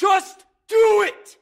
Just do it!